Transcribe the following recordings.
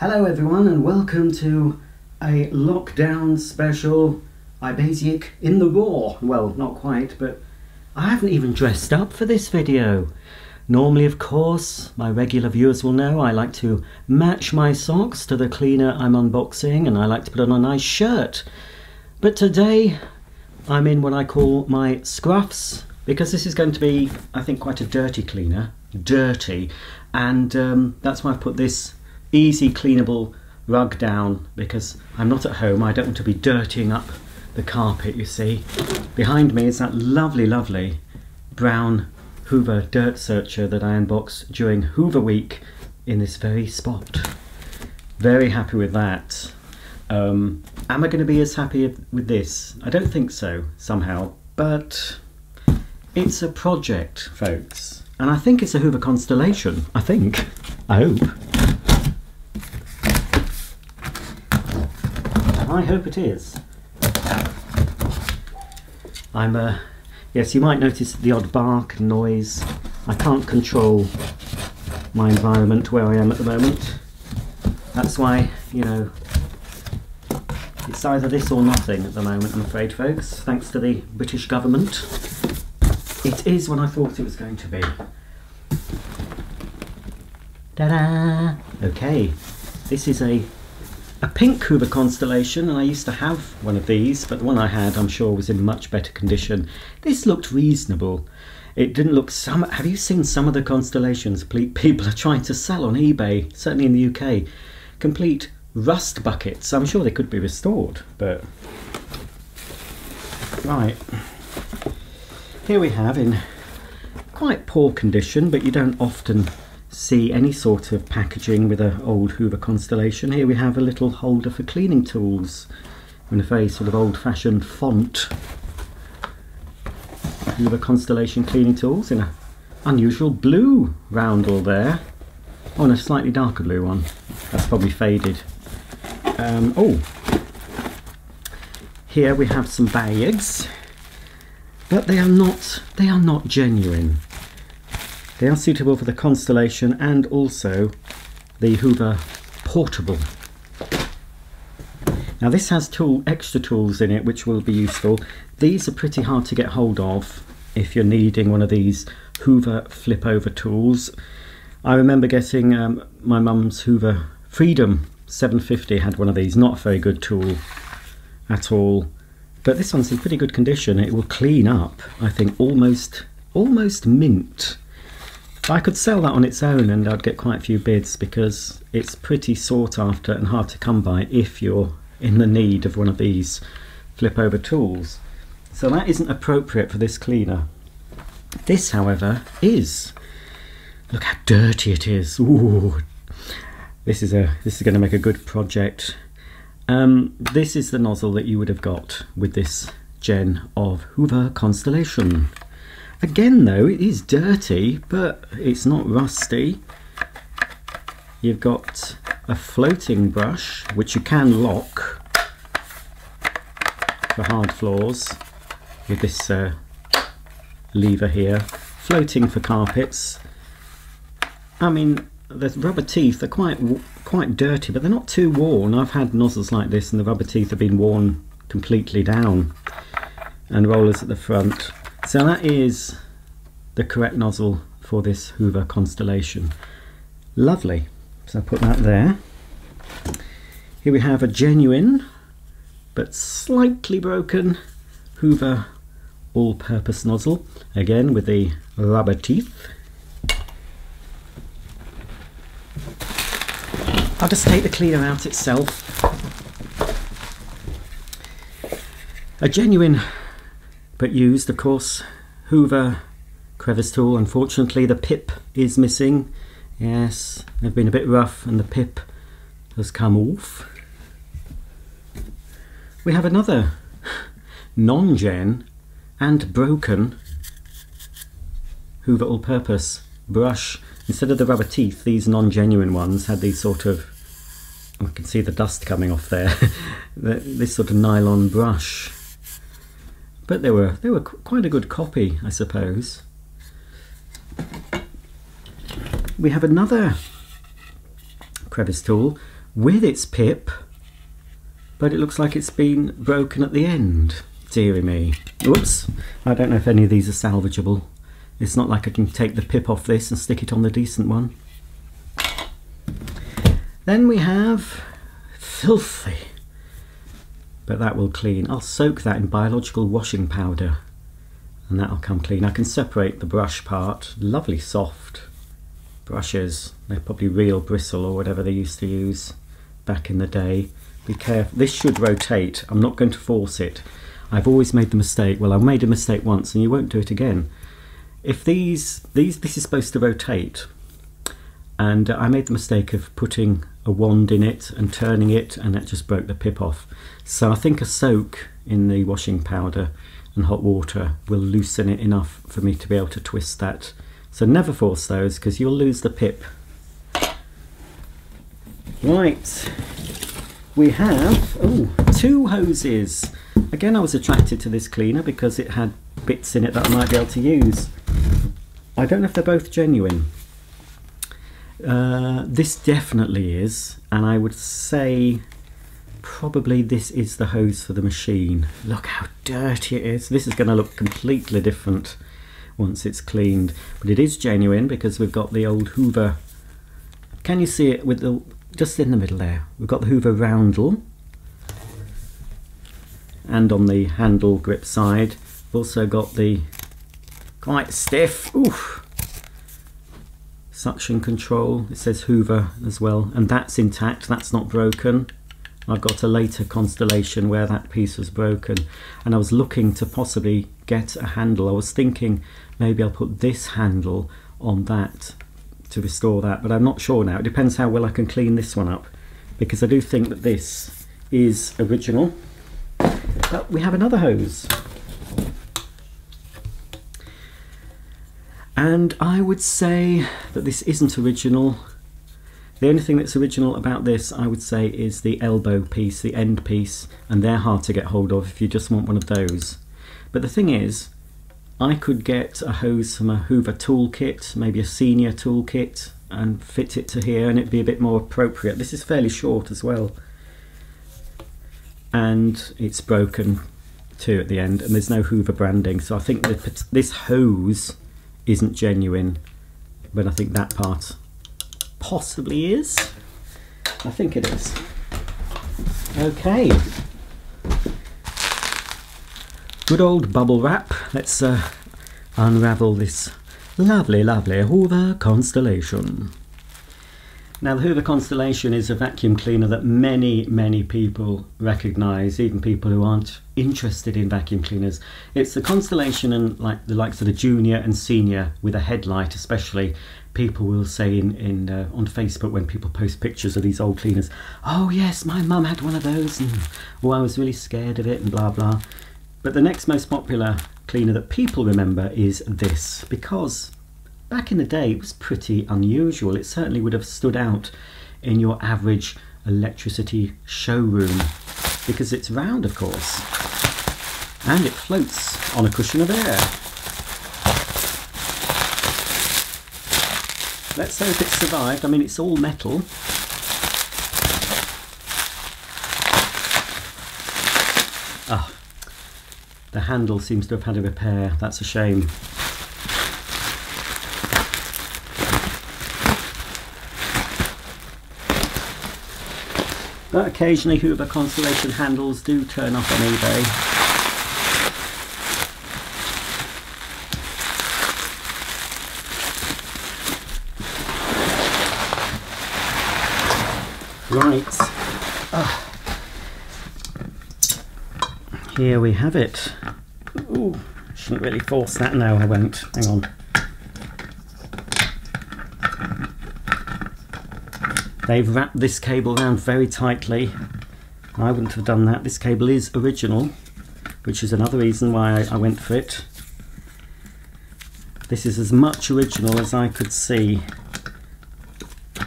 Hello everyone and welcome to a lockdown special Ibaisaic in the raw. Well, not quite, but I haven't even dressed up for this video. Normally, of course, my regular viewers will know I like to match my socks to the cleaner I'm unboxing and I like to put on a nice shirt. But today, I'm in what I call my scruffs because this is going to be, I think, quite a dirty cleaner. Dirty. And um, that's why I've put this easy cleanable rug down because I'm not at home. I don't want to be dirtying up the carpet, you see. Behind me is that lovely, lovely brown Hoover dirt searcher that I unboxed during Hoover Week in this very spot. Very happy with that. Um, am I going to be as happy with this? I don't think so, somehow, but it's a project, folks. And I think it's a Hoover Constellation. I think. I hope. I hope it is. I'm, uh, yes, you might notice the odd bark noise. I can't control my environment where I am at the moment. That's why, you know, it's either this or nothing at the moment, I'm afraid, folks, thanks to the British government. It is what I thought it was going to be. Ta-da! Okay, this is a a pink Hoover Constellation and I used to have one of these but the one I had I'm sure was in much better condition. This looked reasonable. It didn't look some have you seen some of the constellations people are trying to sell on eBay certainly in the UK complete rust buckets I'm sure they could be restored but right here we have in quite poor condition but you don't often see any sort of packaging with an old Hoover Constellation. Here we have a little holder for cleaning tools in a very sort of old-fashioned font. Hoover Constellation cleaning tools in an unusual blue roundel there. Oh, and a slightly darker blue one. That's probably faded. Um, oh, here we have some bags, but they are not they are not genuine. They are suitable for the Constellation and also the Hoover Portable. Now this has tool, extra tools in it which will be useful. These are pretty hard to get hold of if you're needing one of these Hoover flip over tools. I remember getting um, my mum's Hoover Freedom 750 had one of these, not a very good tool at all. But this one's in pretty good condition. It will clean up, I think, almost almost mint. I could sell that on its own and I'd get quite a few bids because it's pretty sought after and hard to come by if you're in the need of one of these flip over tools. So that isn't appropriate for this cleaner. This, however, is. Look how dirty it is. Ooh, this is a this is going to make a good project. Um, this is the nozzle that you would have got with this gen of Hoover Constellation. Again though, it is dirty, but it's not rusty. You've got a floating brush, which you can lock for hard floors with this uh, lever here. Floating for carpets. I mean, the rubber teeth are quite quite dirty, but they're not too worn. I've had nozzles like this and the rubber teeth have been worn completely down. And rollers at the front. So that is the correct nozzle for this Hoover Constellation. Lovely. So I put that there. Here we have a genuine but slightly broken Hoover all-purpose nozzle, again with the rubber teeth. I'll just take the cleaner out itself. A genuine but used, of course, Hoover crevice tool. Unfortunately, the pip is missing. Yes, they've been a bit rough and the pip has come off. We have another non-gen and broken Hoover all-purpose brush. Instead of the rubber teeth, these non-genuine ones had these sort of, oh, I can see the dust coming off there, this sort of nylon brush but they were they were quite a good copy, I suppose. We have another crevice tool with its pip, but it looks like it's been broken at the end. Deary me. Whoops. I don't know if any of these are salvageable. It's not like I can take the pip off this and stick it on the decent one. Then we have filthy, but that will clean. I'll soak that in biological washing powder and that'll come clean. I can separate the brush part, lovely soft brushes. They're probably real bristle or whatever they used to use back in the day. Be careful, this should rotate. I'm not going to force it. I've always made the mistake, well I've made a mistake once and you won't do it again. If these, these this is supposed to rotate and I made the mistake of putting a wand in it and turning it and that just broke the pip off. So I think a soak in the washing powder and hot water will loosen it enough for me to be able to twist that. So never force those because you'll lose the pip. Right, we have oh, two hoses. Again, I was attracted to this cleaner because it had bits in it that I might be able to use. I don't know if they're both genuine. Uh, this definitely is, and I would say probably this is the hose for the machine. Look how dirty it is. This is going to look completely different once it's cleaned, but it is genuine because we've got the old Hoover. Can you see it with the just in the middle there? We've got the Hoover roundel and on the handle grip side we've also got the quite stiff oof, suction control. It says Hoover as well and that's intact that's not broken. I've got a later constellation where that piece was broken and I was looking to possibly get a handle. I was thinking maybe I'll put this handle on that to restore that but I'm not sure now. It depends how well I can clean this one up because I do think that this is original. But we have another hose. And I would say that this isn't original. The only thing that's original about this, I would say, is the elbow piece, the end piece, and they're hard to get hold of if you just want one of those. But the thing is, I could get a hose from a Hoover toolkit, maybe a senior toolkit, and fit it to here and it'd be a bit more appropriate. This is fairly short as well and it's broken too at the end and there's no Hoover branding so I think this hose isn't genuine but I think that part possibly is. I think it is. Okay. Good old bubble wrap. Let's uh, unravel this lovely lovely Hoover Constellation now the Hoover Constellation is a vacuum cleaner that many, many people recognise, even people who aren't interested in vacuum cleaners. It's the Constellation and like the likes of the Junior and Senior with a headlight especially. People will say in, in uh, on Facebook when people post pictures of these old cleaners, oh yes, my mum had one of those and oh I was really scared of it and blah blah. But the next most popular cleaner that people remember is this because back in the day it was pretty unusual. It certainly would have stood out in your average electricity showroom because it's round of course and it floats on a cushion of air. Let's hope it survived. I mean it's all metal. Ah, the handle seems to have had a repair. That's a shame. But occasionally Hoover Constellation handles do turn up on eBay. Right. Oh. Here we have it. Ooh, shouldn't really force that now, I won't. Hang on. They've wrapped this cable around very tightly. I wouldn't have done that. This cable is original, which is another reason why I, went for it. This is as much original as I could see.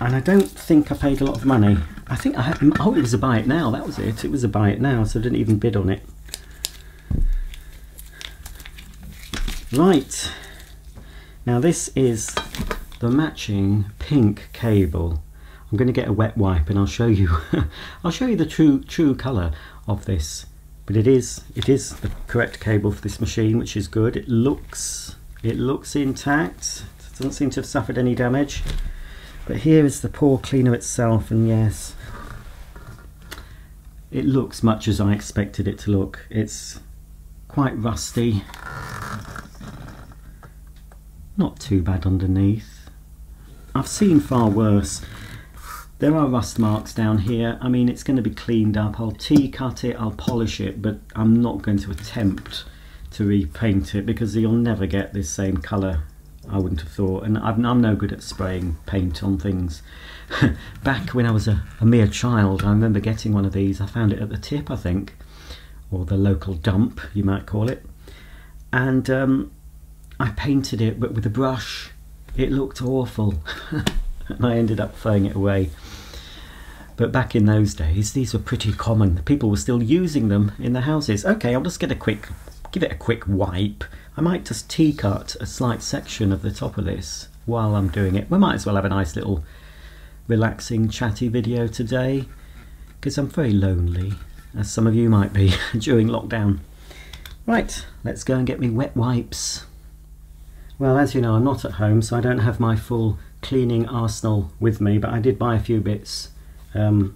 And I don't think I paid a lot of money. I think I had, oh, it was a buy it now. That was it. It was a buy it now, so I didn't even bid on it. Right. Now this is the matching pink cable. I'm going to get a wet wipe and I'll show you I'll show you the true true colour of this. But it is it is the correct cable for this machine which is good. It looks it looks intact. It doesn't seem to have suffered any damage. But here is the poor cleaner itself and yes it looks much as I expected it to look. It's quite rusty. Not too bad underneath. I've seen far worse there are rust marks down here. I mean, it's going to be cleaned up. I'll T-cut it, I'll polish it, but I'm not going to attempt to repaint it because you'll never get this same colour, I wouldn't have thought. And I'm, no good at spraying paint on things. Back when I was a, a mere child, I remember getting one of these. I found it at the tip, I think, or the local dump, you might call it. And um, I painted it, but with a brush. It looked awful. and I ended up throwing it away. But back in those days, these were pretty common. People were still using them in their houses. Okay, I'll just get a quick, give it a quick wipe. I might just T-cut a slight section of the top of this while I'm doing it. We might as well have a nice little relaxing, chatty video today because I'm very lonely, as some of you might be during lockdown. Right, let's go and get me wet wipes. Well, as you know, I'm not at home, so I don't have my full cleaning arsenal with me, but I did buy a few bits. Um,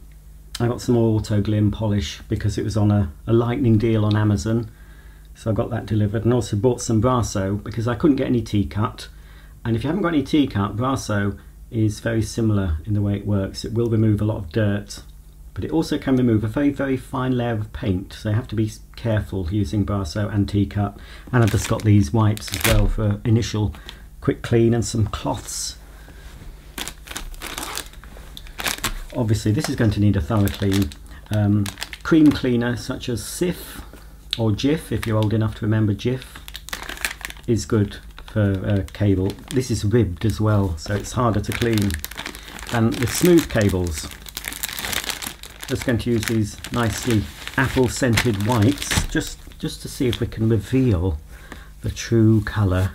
I got some more Autoglym polish because it was on a, a lightning deal on Amazon. So I got that delivered and also bought some Brasso because I couldn't get any T-cut. And if you haven't got any T-cut, Brasso is very similar in the way it works. It will remove a lot of dirt, but it also can remove a very, very fine layer of paint. So you have to be careful using Brasso and T-cut. And I've just got these wipes as well for initial quick clean and some cloths obviously this is going to need a thorough clean. Um, cream cleaner such as Cif or Jif, if you're old enough to remember Jif, is good for uh, cable. This is ribbed as well, so it's harder to clean. And the smooth cables, just going to use these nicely apple scented whites just, just to see if we can reveal the true colour.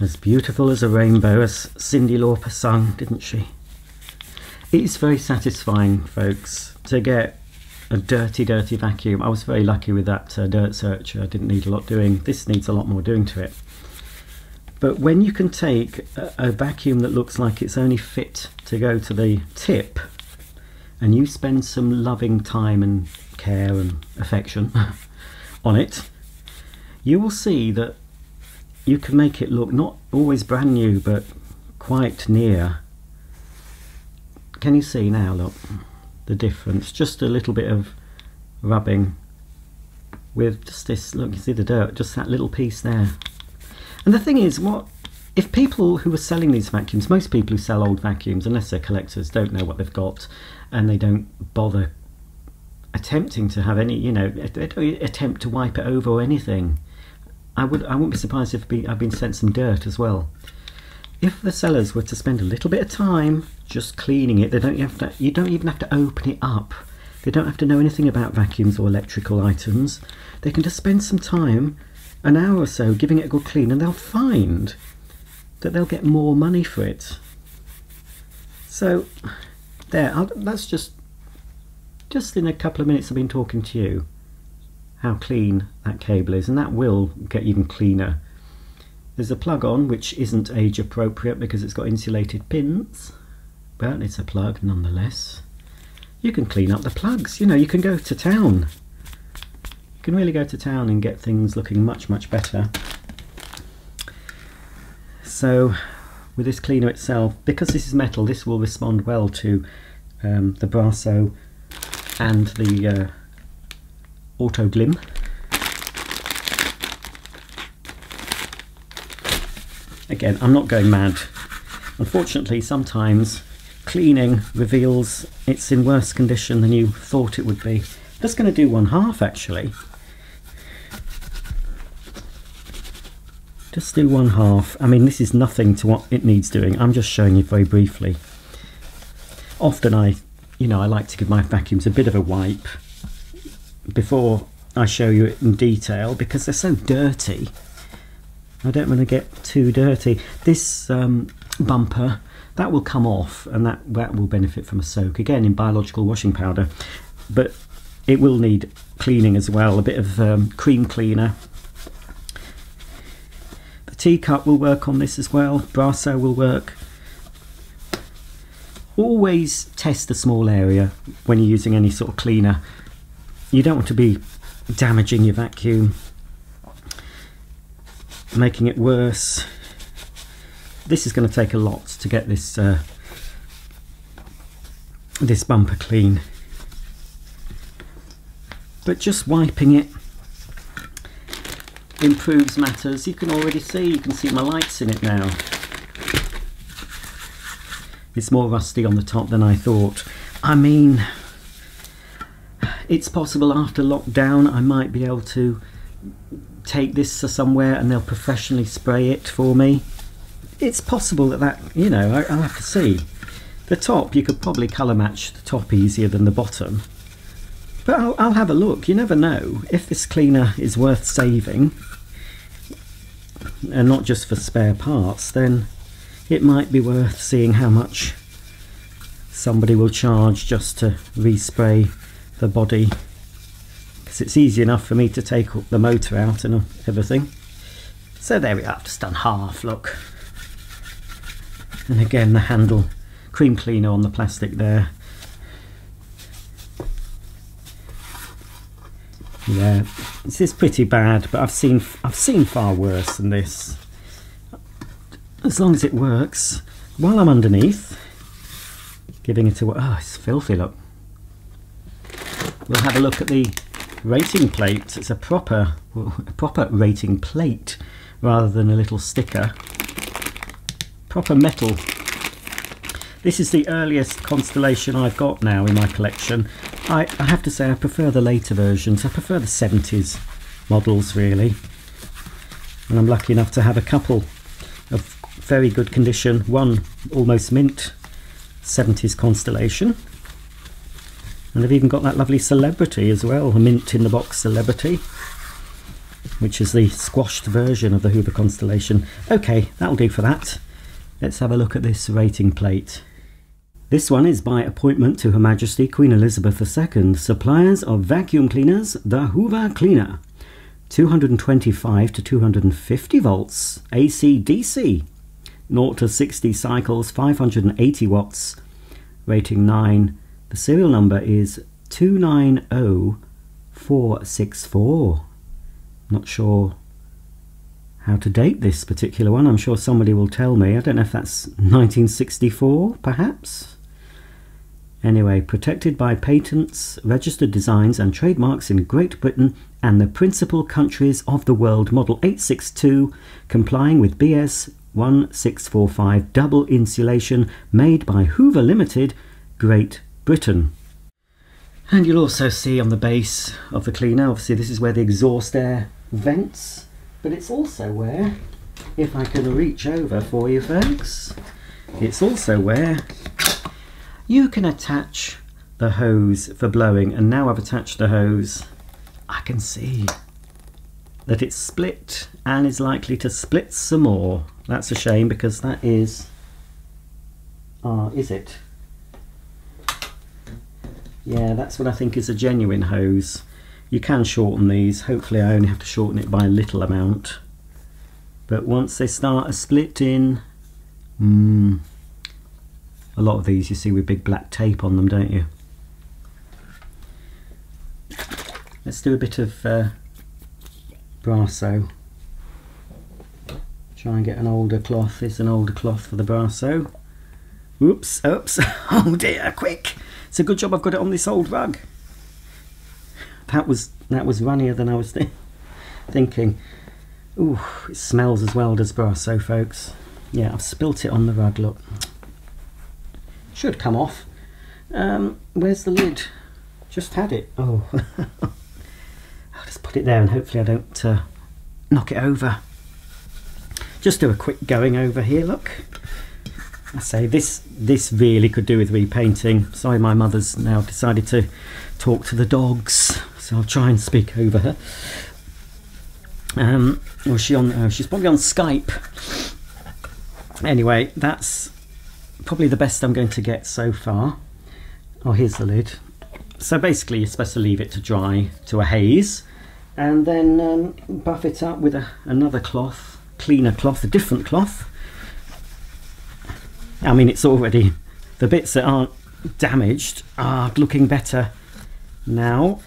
As beautiful as a rainbow, as Cyndi Lauper sung, didn't she? It's very satisfying, folks, to get a dirty, dirty vacuum. I was very lucky with that uh, dirt searcher. I didn't need a lot doing. This needs a lot more doing to it. But when you can take a, a vacuum that looks like it's only fit to go to the tip, and you spend some loving time and care and affection on it, you will see that you can make it look not always brand new, but quite near can you see now, look, the difference? Just a little bit of rubbing with just this, look, you see the dirt, just that little piece there. And the thing is, what if people who are selling these vacuums, most people who sell old vacuums, unless they're collectors, don't know what they've got and they don't bother attempting to have any, you know, they don't attempt to wipe it over or anything. I would, I wouldn't be surprised if I've been sent some dirt as well if the sellers were to spend a little bit of time just cleaning it, they don't have to, you don't even have to open it up. They don't have to know anything about vacuums or electrical items. They can just spend some time, an hour or so, giving it a good clean, and they'll find that they'll get more money for it. So, there, I'll, that's just, just in a couple of minutes I've been talking to you, how clean that cable is, and that will get even cleaner there's a plug on which isn't age appropriate because it's got insulated pins, but it's a plug nonetheless. You can clean up the plugs, you know, you can go to town. You can really go to town and get things looking much, much better. So with this cleaner itself, because this is metal, this will respond well to um, the Brasso and the uh, Autoglym. Again, I'm not going mad. Unfortunately, sometimes cleaning reveals it's in worse condition than you thought it would be. Just going to do one half actually. Just do one half. I mean, this is nothing to what it needs doing. I'm just showing you very briefly. Often I, you know, I like to give my vacuums a bit of a wipe before I show you it in detail because they're so dirty. I don't want to get too dirty. This um, bumper that will come off and that, that will benefit from a soak. Again in biological washing powder but it will need cleaning as well a bit of um, cream cleaner. The T-cut will work on this as well Brasso will work. Always test a small area when you're using any sort of cleaner. You don't want to be damaging your vacuum making it worse. This is going to take a lot to get this uh, this bumper clean. But just wiping it improves matters. You can already see you can see my lights in it now. It's more rusty on the top than I thought. I mean it's possible after lockdown I might be able to take this to somewhere and they'll professionally spray it for me it's possible that that, you know, I, will have to see. The top, you could probably colour match the top easier than the bottom. But I'll, I'll have a look, you never know. If this cleaner is worth saving, and not just for spare parts, then it might be worth seeing how much somebody will charge just to respray the body because it's easy enough for me to take the motor out and everything. So there we are just done half look. And again the handle cream cleaner on the plastic there. Yeah this is pretty bad but I've seen I've seen far worse than this. As long as it works while I'm underneath giving it a oh it's filthy look. We'll have a look at the rating plate it's a proper a proper rating plate rather than a little sticker proper metal. This is the earliest Constellation I've got now in my collection. I, I have to say I prefer the later versions. I prefer the 70s models really. And I'm lucky enough to have a couple of very good condition. One almost mint 70s Constellation. And they've even got that lovely Celebrity as well, a mint in the box Celebrity which is the squashed version of the Hoover Constellation. Okay, that'll do for that. Let's have a look at this rating plate. This one is by appointment to Her Majesty Queen Elizabeth II, suppliers of vacuum cleaners, the Hoover Cleaner. 225 to 250 volts, AC DC, 0 to 60 cycles, 580 watts, rating 9. The serial number is 290464. Not sure how to date this particular one. I'm sure somebody will tell me. I don't know if that's 1964, perhaps? Anyway, protected by patents, registered designs and trademarks in Great Britain and the principal countries of the world. Model 862, complying with BS 1645 double insulation made by Hoover Limited, Great Britain. And you'll also see on the base of the cleaner, obviously this is where the exhaust air vents but it's also where, if I can reach over for you folks, it's also where you can attach the hose for blowing. And now I've attached the hose, I can see that it's split and is likely to split some more. That's a shame because that is, ah, uh, is it? Yeah, that's what I think is a genuine hose. You can shorten these, hopefully I only have to shorten it by a little amount. But once they start a split in, mm, a lot of these you see with big black tape on them, don't you? Let's do a bit of uh, Brasso. Try and get an older cloth. It's an older cloth for the Brasso. Oops, oops. Oh dear, quick. It's a good job I've got it on this old rug that was that was runnier than I was th thinking. Ooh, it smells as well, does Brasso, folks. Yeah, I've spilt it on the rug, look. Should come off. Um, where's the lid? Just had it. Oh. I'll just put it there and hopefully I don't uh, knock it over. Just do a quick going over here, look. Say this this really could do with repainting. Sorry my mother's now decided to talk to the dogs so I'll try and speak over her. Um, was she on? Uh, she's probably on Skype. Anyway, that's probably the best I'm going to get so far. Oh, here's the lid. So basically you're supposed to leave it to dry to a haze and then um, buff it up with a, another cloth, cleaner cloth, a different cloth. I mean it's already, the bits that aren't damaged are looking better now.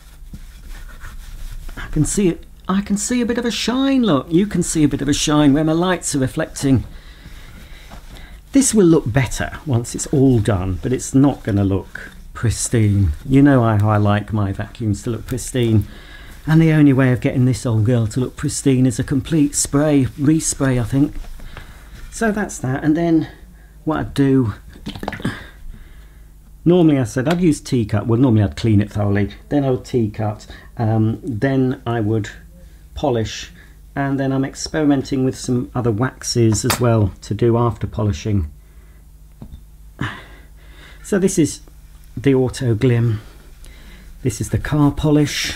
I can see it, I can see a bit of a shine, look, you can see a bit of a shine where my lights are reflecting. This will look better once it's all done, but it's not going to look pristine. You know how I like my vacuums to look pristine. And the only way of getting this old girl to look pristine is a complete spray, respray I think. So that's that. And then what I'd do, normally I said I'd use T-cut, well normally I'd clean it thoroughly, then I would T-cut, um, then I would polish and then I'm experimenting with some other waxes as well to do after polishing. So this is the Autoglym. This is the car polish.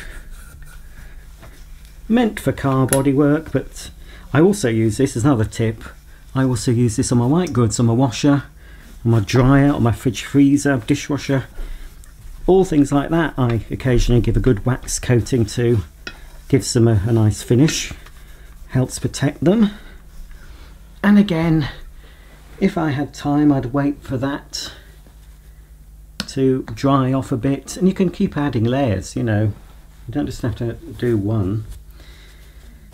Meant for car bodywork, but I also use this as another tip. I also use this on my white goods, on my washer, on my dryer, on my fridge freezer, dishwasher. All things like that I occasionally give a good wax coating to. Gives them a, a nice finish. Helps protect them. And again, if I had time I'd wait for that to dry off a bit and you can keep adding layers you know you don't just have to do one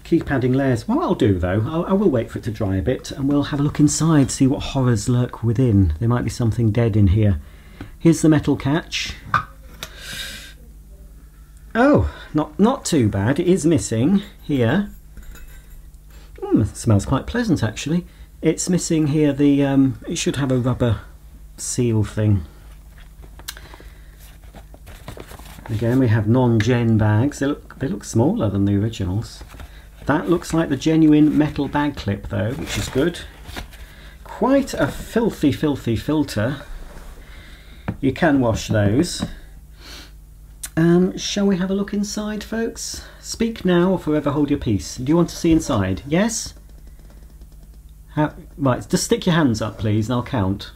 keep adding layers. What I'll do though. I'll, I will wait for it to dry a bit and we'll have a look inside see what horrors lurk within. There might be something dead in here. Here's the metal catch. Oh not not too bad. It is missing here. Mm, smells quite pleasant actually. It's missing here the um, it should have a rubber seal thing. Again, we have non-gen bags. They look, they look smaller than the originals. That looks like the genuine metal bag clip though, which is good. Quite a filthy, filthy filter. You can wash those. Um, shall we have a look inside, folks? Speak now or forever hold your peace. Do you want to see inside? Yes? How, right, just stick your hands up, please, and I'll count.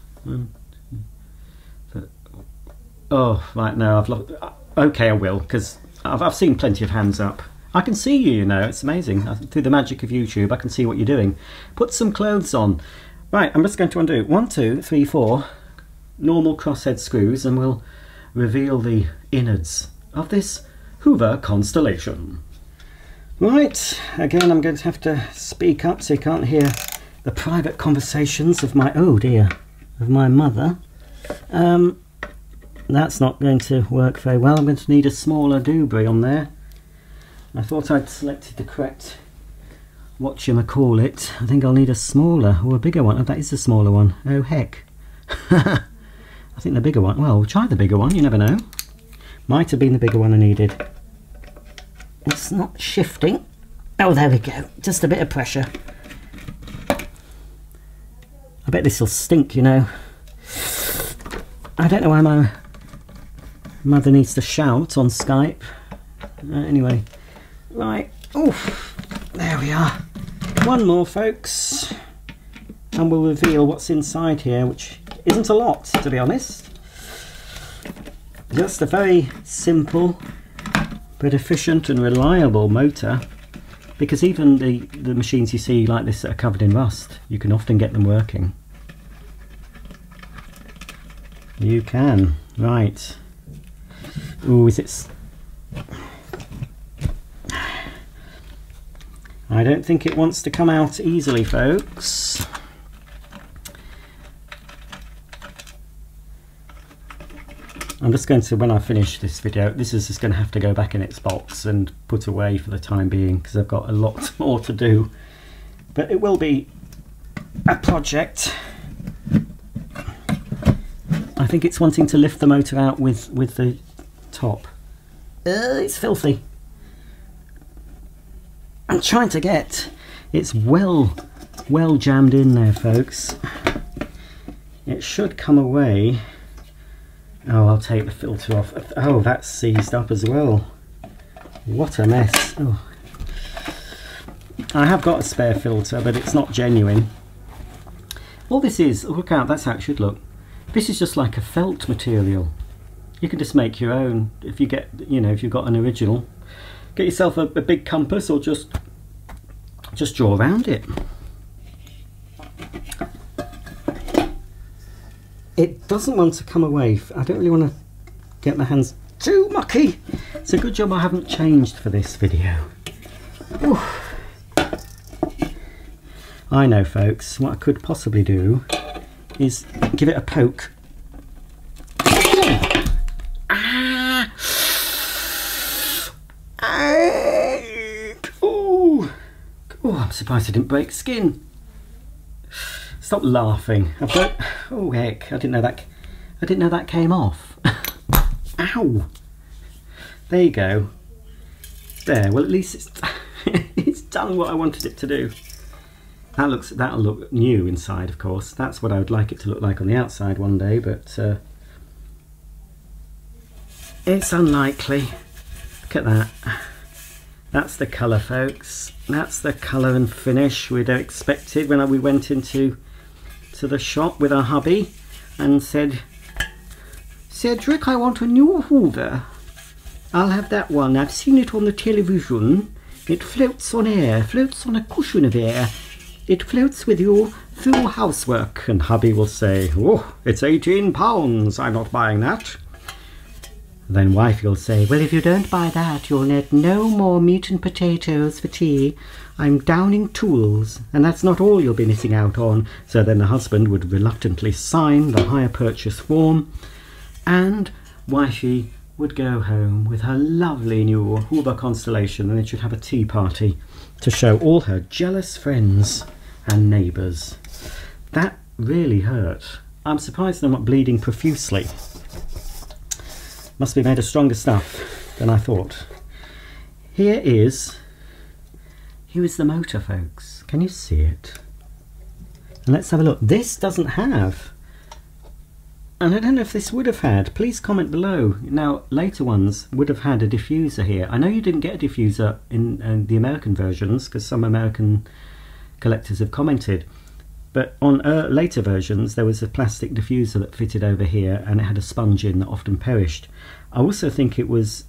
Oh, right, no, I've lost... Okay, I will, because I've, I've seen plenty of hands up. I can see you, you know, it's amazing. Through the magic of YouTube, I can see what you're doing. Put some clothes on. Right, I'm just going to undo one, two, three, four normal crosshead screws and we'll reveal the innards of this Hoover Constellation. Right, again I'm going to have to speak up so you can't hear the private conversations of my, oh dear, of my mother. Um, that's not going to work very well. I'm going to need a smaller Dubry on there. I thought I'd selected the correct what you call it. I think I'll need a smaller or a bigger one. Oh, that is a smaller one. Oh heck. I think the bigger one. Well, we'll try the bigger one. You never know. Might have been the bigger one I needed. It's not shifting. Oh, there we go. Just a bit of pressure. I bet this will stink, you know. I don't know why my Mother needs to shout on Skype. Uh, anyway, right. Oof. There we are. One more, folks. And we'll reveal what's inside here, which isn't a lot, to be honest. Just a very simple but efficient and reliable motor because even the, the machines you see like this that are covered in rust, you can often get them working. You can. Right. Ooh, is it... I don't think it wants to come out easily, folks. I'm just going to, when I finish this video, this is just going to have to go back in its box and put away for the time being because I've got a lot more to do. But it will be a project. I think it's wanting to lift the motor out with, with the top. Uh, it's filthy. I'm trying to get, it's well, well jammed in there folks. It should come away. Oh, I'll take the filter off. Oh, that's seized up as well. What a mess. Oh. I have got a spare filter, but it's not genuine. all this is, oh, look out, that's how it should look. This is just like a felt material. You can just make your own if you get, you know, if you've got an original. Get yourself a, a big compass or just just draw around it. It doesn't want to come away. I don't really want to get my hands too mucky. It's a good job I haven't changed for this video. I know folks, what I could possibly do is give it a poke. Ah! Oh! oh, I'm surprised I didn't break skin. Stop laughing. oh heck, I didn't know that I didn't know that came off. Ow! There you go. There, well at least it's it's done what I wanted it to do. That looks that'll look new inside, of course. That's what I would like it to look like on the outside one day, but uh, it's unlikely. Look at that. That's the colour, folks. That's the colour and finish we'd expected when we went into to the shop with our hubby and said, Cedric, I want a new Hoover. I'll have that one. I've seen it on the television. It floats on air, floats on a cushion of air. It floats with you through housework. And hubby will say, oh, it's 18 pounds. I'm not buying that. Then wife you'll say, well, if you don't buy that, you'll get no more meat and potatoes for tea. I'm downing tools, and that's not all you'll be missing out on. So then the husband would reluctantly sign the hire purchase form, and wifey would go home with her lovely new Hoover Constellation and they should have a tea party to show all her jealous friends and neighbours. That really hurt. I'm surprised I'm not bleeding profusely. Must be made of stronger stuff than I thought. Here is, here is the motor folks. Can you see it? And let's have a look. This doesn't have and I don't know if this would have had, please comment below. Now, later ones would have had a diffuser here. I know you didn't get a diffuser in uh, the American versions, because some American collectors have commented. But on uh, later versions, there was a plastic diffuser that fitted over here, and it had a sponge in that often perished. I also think it was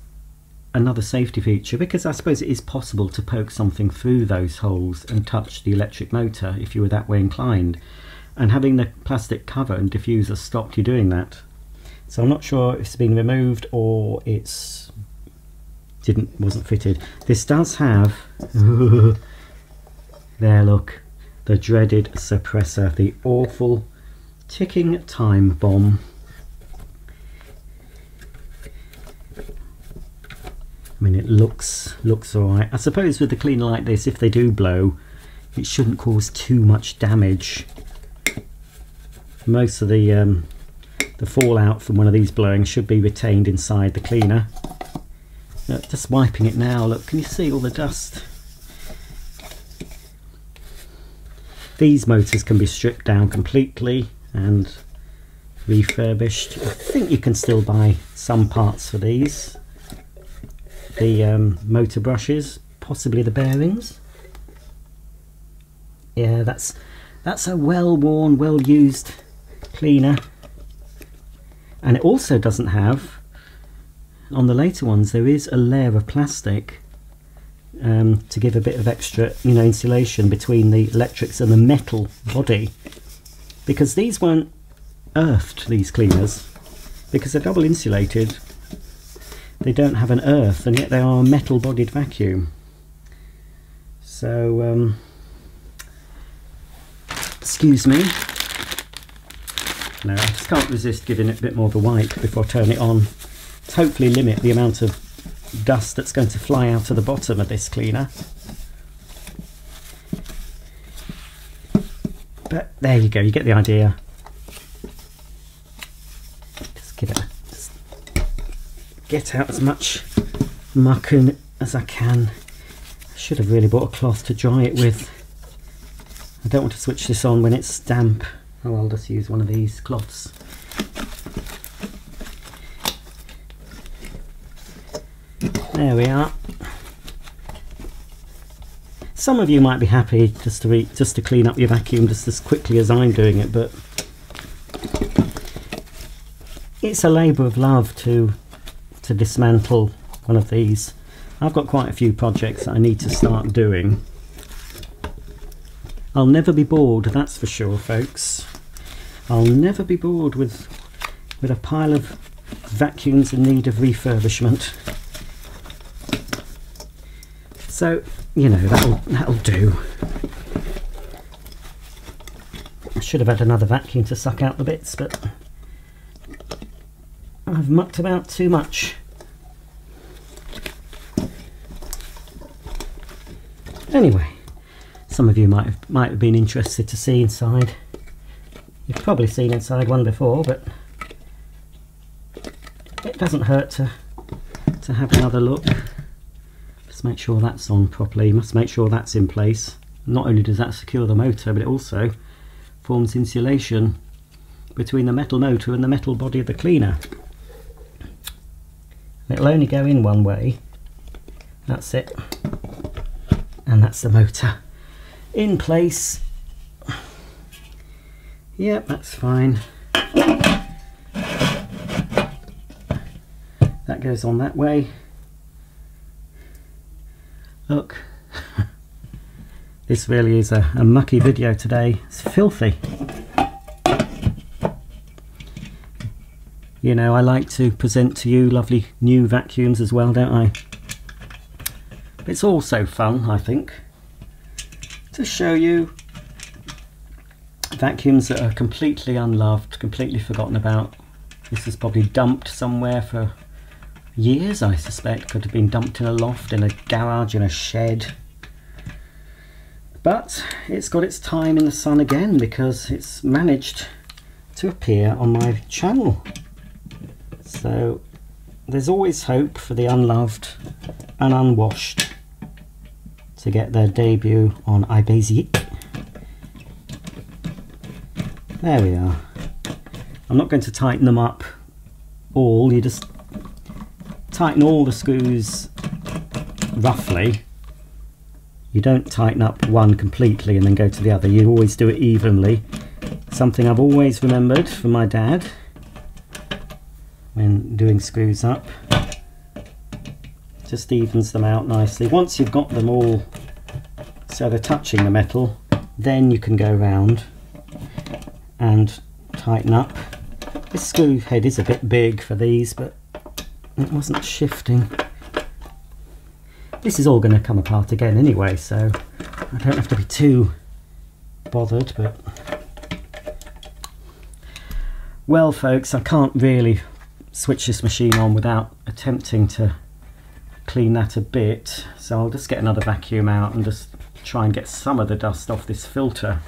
another safety feature, because I suppose it is possible to poke something through those holes and touch the electric motor if you were that way inclined and having the plastic cover and diffuser stopped you doing that. So I'm not sure if it's been removed or it's didn't wasn't fitted. This does have there look the dreaded suppressor, the awful ticking time bomb. I mean it looks looks alright. I suppose with a cleaner like this if they do blow it shouldn't cause too much damage most of the um, the fallout from one of these blowing should be retained inside the cleaner just wiping it now look can you see all the dust these motors can be stripped down completely and refurbished. I think you can still buy some parts for these. The um, motor brushes possibly the bearings. Yeah that's that's a well-worn well-used cleaner. And it also doesn't have on the later ones there is a layer of plastic um, to give a bit of extra you know insulation between the electrics and the metal body. Because these weren't earthed these cleaners. Because they're double insulated they don't have an earth and yet they are a metal bodied vacuum. So um, excuse me. No, I just can't resist giving it a bit more of a wipe before I turn it on. To hopefully limit the amount of dust that's going to fly out of the bottom of this cleaner. But there you go, you get the idea. Just give it a, just get out as much muck as I can. I should have really bought a cloth to dry it with. I don't want to switch this on when it's damp. Oh, I'll just use one of these cloths. There we are. some of you might be happy just to re just to clean up your vacuum just as quickly as I'm doing it, but it's a labour of love to to dismantle one of these. I've got quite a few projects that I need to start doing. I'll never be bored, that's for sure, folks. I'll never be bored with with a pile of vacuums in need of refurbishment. So, you know, that'll, that'll do. I should have had another vacuum to suck out the bits, but I've mucked about too much. Anyway, some of you might have, might have been interested to see inside. You've probably seen inside one before, but it doesn't hurt to to have another look. Make sure that's on properly. You must make sure that's in place. Not only does that secure the motor, but it also forms insulation between the metal motor and the metal body of the cleaner. It'll only go in one way. That's it. And that's the motor. In place. Yep, that's fine. That goes on that way. Look. this really is a, a mucky video today. It's filthy. You know, I like to present to you lovely new vacuums as well, don't I? It's also fun, I think, to show you vacuums that are completely unloved, completely forgotten about. This is probably dumped somewhere for years, I suspect. Could have been dumped in a loft, in a garage, in a shed. But it's got its time in the sun again because it's managed to appear on my channel. So there's always hope for the unloved and unwashed to get their debut on Ibaisaic. There we are. I'm not going to tighten them up all, you just tighten all the screws roughly. You don't tighten up one completely and then go to the other, you always do it evenly. Something I've always remembered from my dad when doing screws up. Just evens them out nicely. Once you've got them all so they're touching the metal, then you can go round and tighten up. This screw head is a bit big for these, but it wasn't shifting. This is all going to come apart again anyway, so I don't have to be too bothered, but... Well folks, I can't really switch this machine on without attempting to clean that a bit so I'll just get another vacuum out and just try and get some of the dust off this filter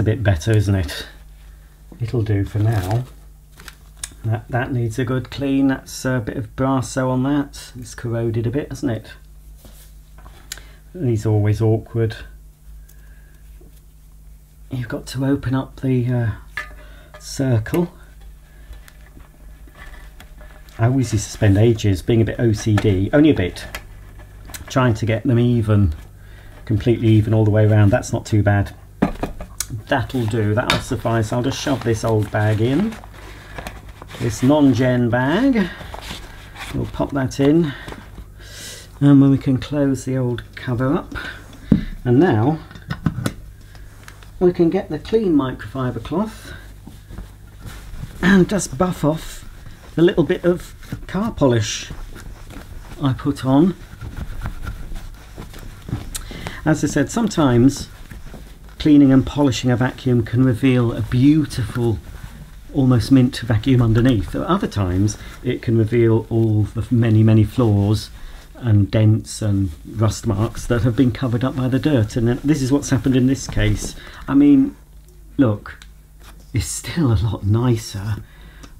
A bit better, isn't it? It'll do for now. That, that needs a good clean. That's a bit of Brasso on that. It's corroded a bit, hasn't it? These are always awkward. You've got to open up the uh, circle. I always used to spend ages being a bit OCD, only a bit, trying to get them even, completely even all the way around. That's not too bad that'll do, that'll suffice. I'll just shove this old bag in, this non-gen bag. We'll pop that in and then we can close the old cover up. And now we can get the clean microfiber cloth and just buff off the little bit of car polish I put on. As I said, sometimes cleaning and polishing a vacuum can reveal a beautiful almost mint vacuum underneath. At other times it can reveal all the many many flaws and dents and rust marks that have been covered up by the dirt and this is what's happened in this case. I mean look it's still a lot nicer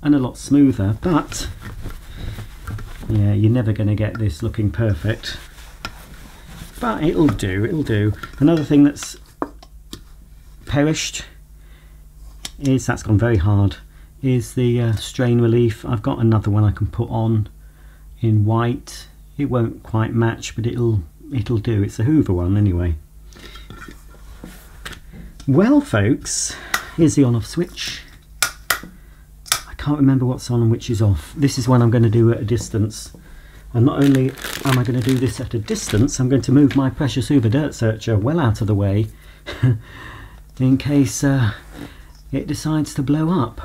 and a lot smoother but yeah you're never going to get this looking perfect but it'll do it'll do another thing that's perished. Is that's gone very hard. Is the uh, strain relief. I've got another one I can put on in white. It won't quite match but it'll it'll do. It's a Hoover one anyway. Well folks here's the on off switch. I can't remember what's on and which is off. This is one I'm going to do at a distance. And not only am I going to do this at a distance I'm going to move my precious Hoover dirt searcher well out of the way in case uh, it decides to blow up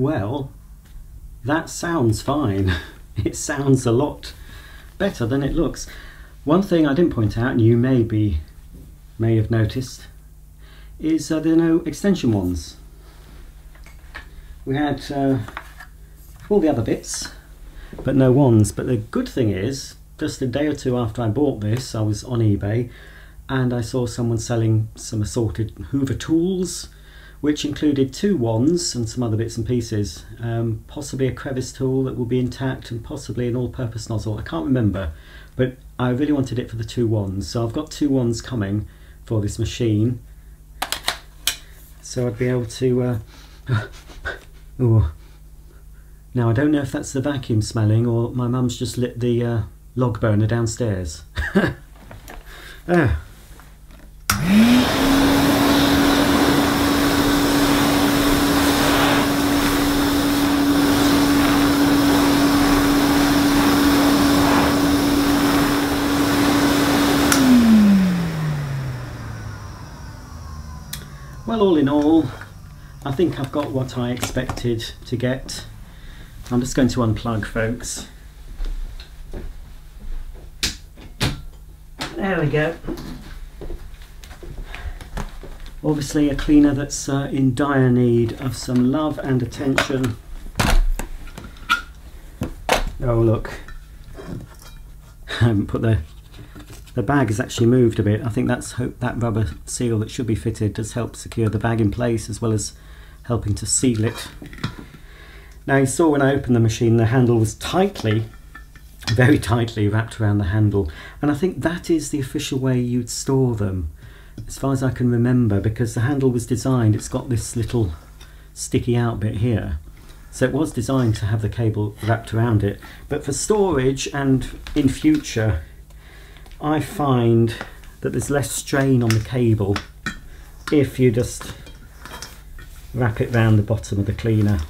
Well, that sounds fine. It sounds a lot better than it looks. One thing I didn't point out, and you may be may have noticed, is uh, there are no extension wands. We had uh, all the other bits, but no wands. But the good thing is, just a day or two after I bought this, I was on eBay, and I saw someone selling some assorted Hoover tools which included two wands and some other bits and pieces, um, possibly a crevice tool that will be intact and possibly an all-purpose nozzle. I can't remember, but I really wanted it for the two wands. So I've got two wands coming for this machine. So I'd be able to... Uh, oh. Now I don't know if that's the vacuum smelling or my mum's just lit the uh, log burner downstairs. ah. Well, all in all, I think I've got what I expected to get. I'm just going to unplug, folks. There we go. Obviously a cleaner that's uh, in dire need of some love and attention. Oh look, I haven't put the the bag has actually moved a bit. I think that's that rubber seal that should be fitted does help secure the bag in place as well as helping to seal it. Now you saw when I opened the machine the handle was tightly, very tightly wrapped around the handle and I think that is the official way you'd store them as far as I can remember because the handle was designed, it's got this little sticky out bit here so it was designed to have the cable wrapped around it but for storage and in future I find that there's less strain on the cable if you just wrap it round the bottom of the cleaner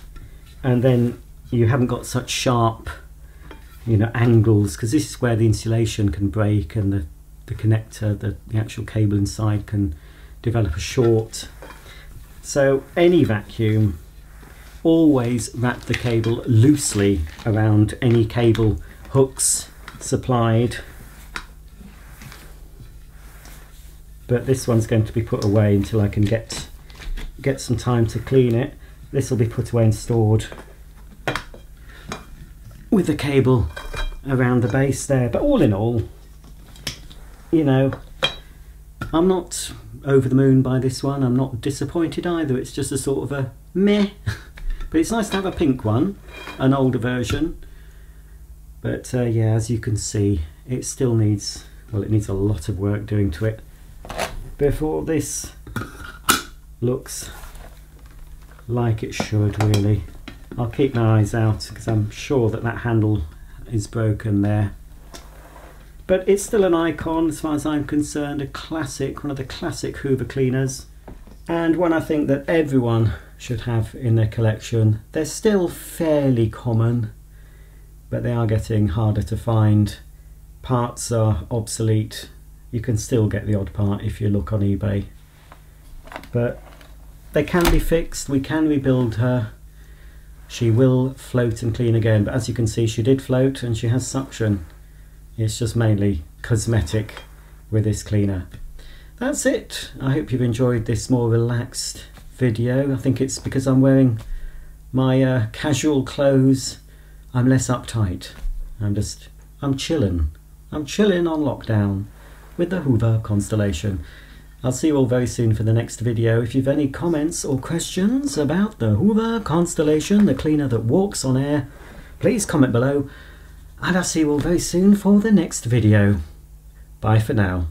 and then you haven't got such sharp you know angles because this is where the insulation can break and the, the connector the, the actual cable inside can develop a short So any vacuum, always wrap the cable loosely around any cable hooks supplied. But this one's going to be put away until I can get get some time to clean it. This will be put away and stored with the cable around the base there. But all in all, you know, I'm not over the moon by this one. I'm not disappointed either. It's just a sort of a meh. but it's nice to have a pink one, an older version. But uh, yeah, as you can see, it still needs, well, it needs a lot of work doing to it before this looks like it should really. I'll keep my eyes out because I'm sure that that handle is broken there. But it's still an icon as far as I'm concerned, a classic, one of the classic Hoover cleaners. And one I think that everyone should have in their collection. They're still fairly common, but they are getting harder to find. Parts are obsolete. You can still get the odd part if you look on eBay. But they can be fixed, we can rebuild her. She will float and clean again, but as you can see she did float and she has suction. It's just mainly cosmetic with this cleaner. That's it. I hope you've enjoyed this more relaxed video. I think it's because I'm wearing my uh, casual clothes. I'm less uptight. I'm just, I'm chilling. I'm chilling on lockdown with the Hoover Constellation. I'll see you all very soon for the next video. If you've any comments or questions about the Hoover Constellation, the cleaner that walks on air, please comment below. And I'll see you all very soon for the next video. Bye for now.